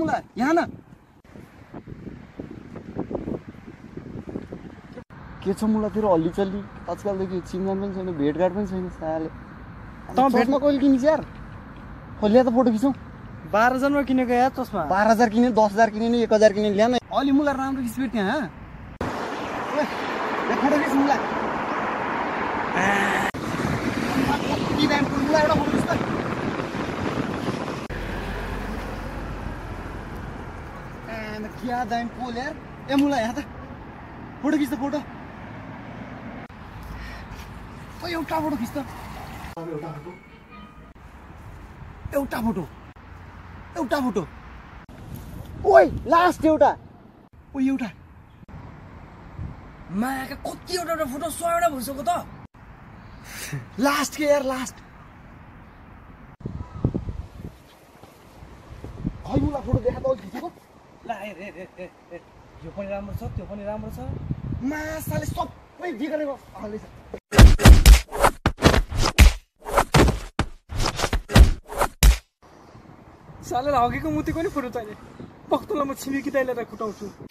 मुला यहाँ न। के छ मुलातिर हल्लीचल्ली आजकलदेखि चिनजान पनि छैन भेटघाट पनि छैन साले। तँ भेट- चस्मा कहिले किनिस् यार? खोलिया त फोटो खिचौँ। बाह्र हजारमा किनेको या चस्मा। बाह्र हजार किने दस हजार किने नि एक हजार किने ल्यान अलि मुला राम्रो खिच भेट त्यहाँ ओए, यहाँ फोटो खिच मुला। एउटा फोटो आमा, क्या दाम पोल यार ए मुला यहाँ त फोटो खिच त फोटो एउटा फोटो खिच त एउटा फोटो एउटा फोटो एउटा फोटो ओइ लास्ट एउटा ओ एउटा माका कतिवटा एउटा फोटो सयवटा भइसक्यो त लास्ट के यार लास्ट खै मुला फोटो देखा यो पनि राम्रो छ त्यो पनि राम्रो छ मासाले सबै बिगारेको हाल्दैछ साले हगेको मुतीको नि फोटो चाहिने पख्तुलाई म छिमेकी दाइलाई खुटाउँछु।